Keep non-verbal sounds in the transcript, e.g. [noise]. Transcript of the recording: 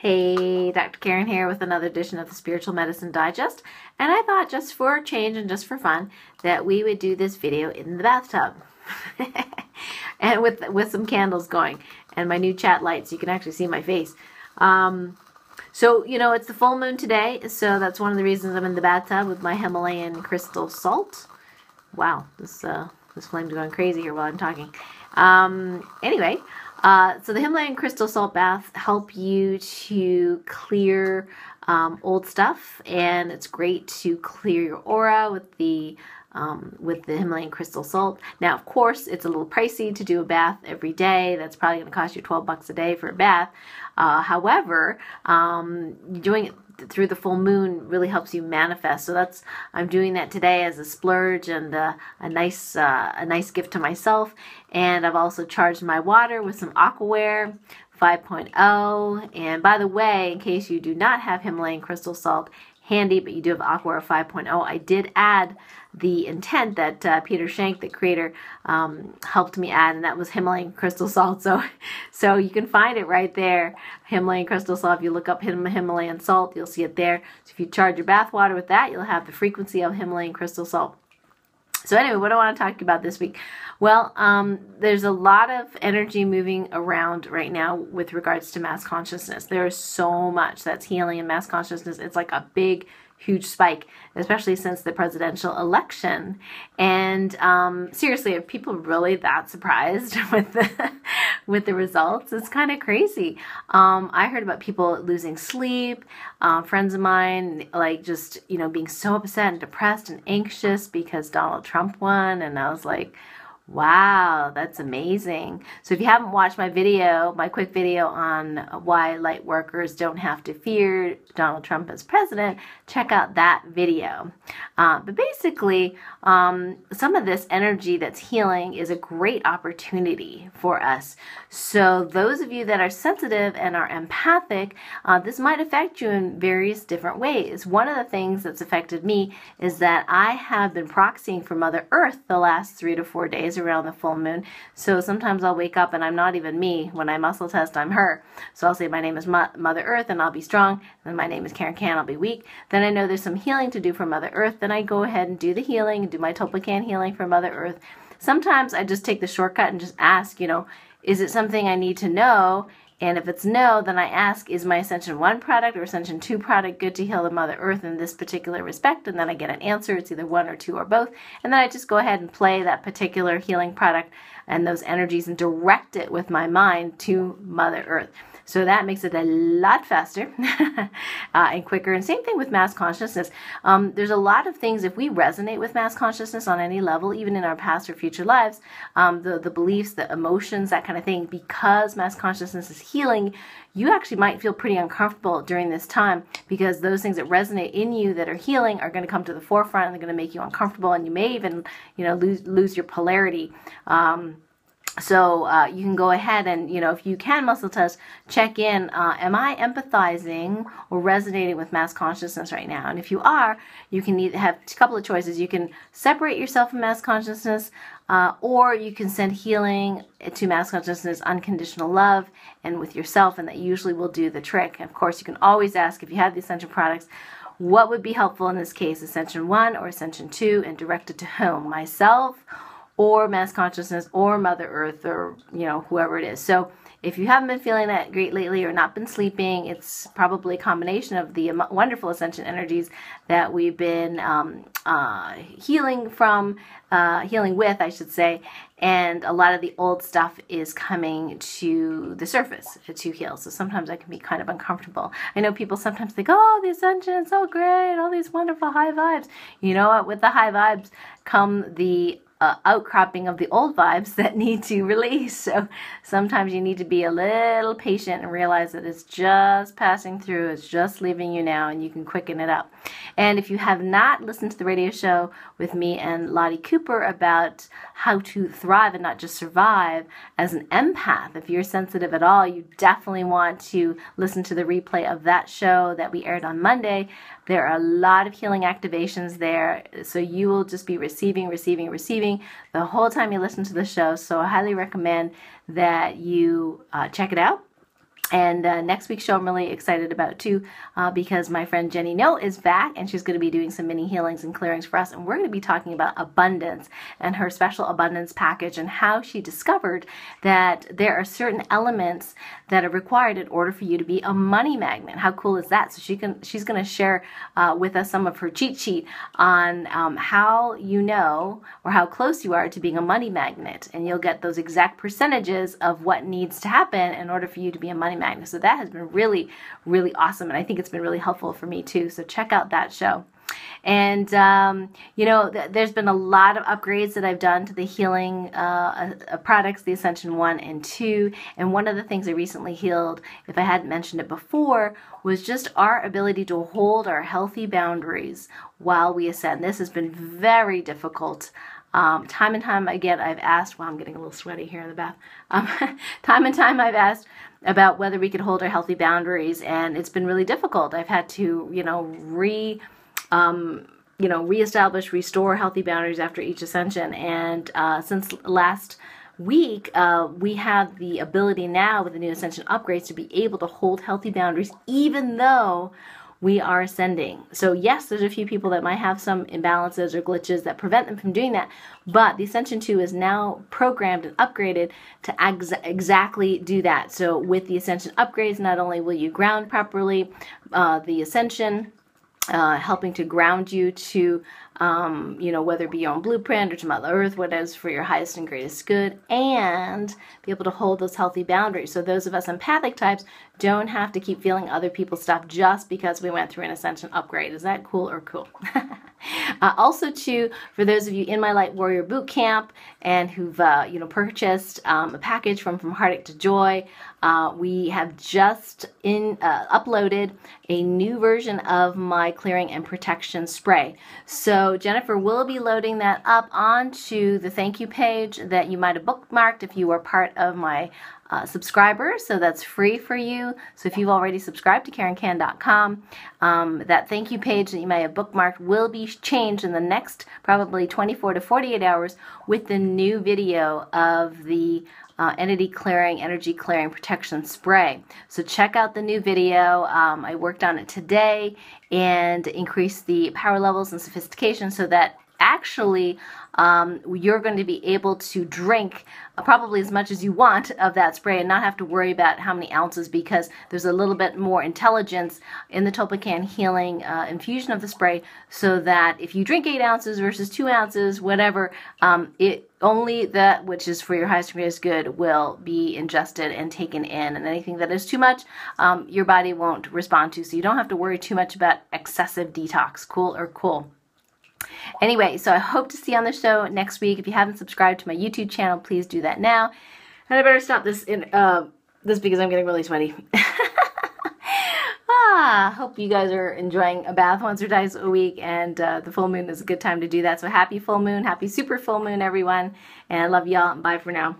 Hey, Dr. Karen here with another edition of the Spiritual Medicine Digest. And I thought just for a change and just for fun that we would do this video in the bathtub. [laughs] and with with some candles going and my new chat lights, you can actually see my face. Um, so, you know, it's the full moon today, so that's one of the reasons I'm in the bathtub with my Himalayan crystal salt. Wow, this uh, this flame's going crazy here while I'm talking. Um, anyway, uh, so the Himalayan crystal salt bath help you to clear um, old stuff, and it's great to clear your aura with the um, with the Himalayan crystal salt. Now, of course, it's a little pricey to do a bath every day. That's probably going to cost you 12 bucks a day for a bath. Uh, however, um, doing it through the full moon really helps you manifest. So that's I'm doing that today as a splurge and a, a nice uh, a nice gift to myself. And I've also charged my water with some Aquaware 5.0. And by the way, in case you do not have Himalayan crystal salt handy, but you do have Aquaware 5.0, I did add the intent that uh, Peter Shank, the creator, um, helped me add, and that was Himalayan crystal [laughs] salt. So, so you can find it right there, Himalayan crystal salt. If you look up Himalayan salt, you'll see it there. So if you charge your bath water with that, you'll have the frequency of Himalayan crystal salt. So anyway, what do I want to talk about this week? Well, um, there's a lot of energy moving around right now with regards to mass consciousness. There is so much that's healing in mass consciousness. It's like a big huge spike, especially since the presidential election. And um, seriously, are people really that surprised [laughs] with the with the results? It's kind of crazy. Um, I heard about people losing sleep. Uh, friends of mine, like just you know, being so upset and depressed and anxious because Donald Trump won, and I was like Wow, that's amazing. So if you haven't watched my video, my quick video on why light workers don't have to fear Donald Trump as president, check out that video. Uh, but basically, um, some of this energy that's healing is a great opportunity for us. So those of you that are sensitive and are empathic, uh, this might affect you in various different ways. One of the things that's affected me is that I have been proxying for Mother Earth the last three to four days around the full moon. So sometimes I'll wake up and I'm not even me. When I muscle test, I'm her. So I'll say my name is Mo- Mother Earth and I'll be strong. Then my name is Karen Kan, I'll be weak. Then I know there's some healing to do for Mother Earth. Then I go ahead and do the healing, do my Topocan healing for Mother Earth. Sometimes I just take the shortcut and just ask, you know, is it something I need to know? And if it's no, then I ask, is my Ascension 1 product or Ascension 2 product good to heal the Mother Earth in this particular respect? And then I get an answer. It's either one or two or both. And then I just go ahead and play that particular healing product and those energies and direct it with my mind to Mother Earth. So that makes it a lot faster [laughs] uh, and quicker. And same thing with mass consciousness. Um, there's a lot of things, if we resonate with mass consciousness on any level, even in our past or future lives, um, the, the beliefs, the emotions, that kind of thing, because mass consciousness is healing, you actually might feel pretty uncomfortable during this time because those things that resonate in you that are healing are going to come to the forefront and they're going to make you uncomfortable and you may even, you know, lose, lose your polarity. Um, so uh, you can go ahead and you know if you can muscle test check in uh, am i empathizing or resonating with mass consciousness right now? And if you are you can have a couple of choices. You can separate yourself from mass consciousness uh, or you can send healing to mass consciousness unconditional love and with yourself and that usually will do the trick. And of course you can always ask if you have the ascension products what would be helpful in this case ascension 1 or ascension 2 and directed to whom? Myself or mass consciousness or Mother Earth or, you know, whoever it is. So if you haven't been feeling that great lately or not been sleeping, it's probably a combination of the wonderful ascension energies that we've been um, uh, healing from, uh, healing with, I should say, and a lot of the old stuff is coming to the surface to heal. So sometimes I can be kind of uncomfortable. I know people sometimes think, oh, the ascension is so great, all these wonderful high vibes. You know what? With the high vibes come the uh, outcropping of the old vibes [laughs] that need to release. So sometimes you need to be a little patient and realize that it's just passing through, it's just leaving you now, and you can quicken it up. And if you have not listened to the radio show with me and Lottie Cooper about how to thrive and not just survive as an empath, if you're sensitive at all, you definitely want to listen to the replay of that show that we aired on Monday. There are a lot of healing activations there, so you will just be receiving, receiving, receiving the whole time you listen to the show. So I highly recommend that you uh, check it out. And uh, next week's show I'm really excited about too uh, because my friend Jenny No is back and she's going to be doing some mini healings and clearings for us. And we're going to be talking about abundance and her special abundance package and how she discovered that there are certain elements that are required in order for you to be a money magnet. How cool is that? So she can she's going to share uh, with us some of her cheat sheet on um, how you know or how close you are to being a money magnet. And you'll get those exact percentages of what needs to happen in order for you to be a money magnet. So that has been really, really awesome. And I think it's been really helpful for me too. So check out that show. And, um, you know, th- there's been a lot of upgrades that I've done to the healing uh, uh, products, the Ascension 1 and 2. And one of the things I recently healed, if I hadn't mentioned it before, was just our ability to hold our healthy boundaries while we ascend. This has been very difficult. Um, time and time again, I've asked, well, I'm getting a little sweaty here in the bath. Um, [laughs] time and time I've asked about whether we could hold our healthy boundaries, and it's been really difficult. I've had to, you know, re, um, you know, reestablish, restore healthy boundaries after each ascension. And uh, since last week, uh, we have the ability now with the new ascension upgrades to be able to hold healthy boundaries, even though we are ascending. So, yes, there's a few people that might have some imbalances or glitches that prevent them from doing that, but the Ascension 2 is now programmed and upgraded to ex- exactly do that. So, with the Ascension upgrades, not only will you ground properly, uh, the Ascension uh, helping to ground you to, um, you know, whether it be own blueprint or to Mother Earth, what is for your highest and greatest good, and be able to hold those healthy boundaries. So those of us empathic types don't have to keep feeling other people's stuff just because we went through an ascension upgrade. Is that cool or cool? [laughs] uh, also, too, for those of you in my Light Warrior Boot Camp and who've uh, you know purchased um, a package from From Heartache to Joy, uh, we have just in uh, uploaded a new version of my clearing and protection spray. So Jennifer will be loading that up onto the thank you page that you might have bookmarked if you were part of my uh, subscribers, so that's free for you. So if you've already subscribed to KarenKan.com, um, that thank you page that you may have bookmarked will be changed in the next probably 24 to 48 hours with the new video of the uh, entity clearing, energy clearing protection spray. So check out the new video. Um, I worked on it today and increased the power levels and sophistication so that actually um, you're going to be able to drink probably as much as you want of that spray and not have to worry about how many ounces because there's a little bit more intelligence in the Topocan healing uh, infusion of the spray so that if you drink eight ounces versus two ounces, whatever, um, it only that which is for your highest and greatest good will be ingested and taken in and anything that is too much um, your body won't respond to. So you don't have to worry too much about excessive detox cool or cool Anyway, so I hope to see you on the show next week. If you haven't subscribed to my YouTube channel, please do that now. And I better stop this in uh, this because I'm getting really sweaty. [laughs] ah, hope you guys are enjoying a bath once or twice a week, and uh, the full moon is a good time to do that. So happy full moon, happy super full moon, everyone, and I love y'all. Bye for now.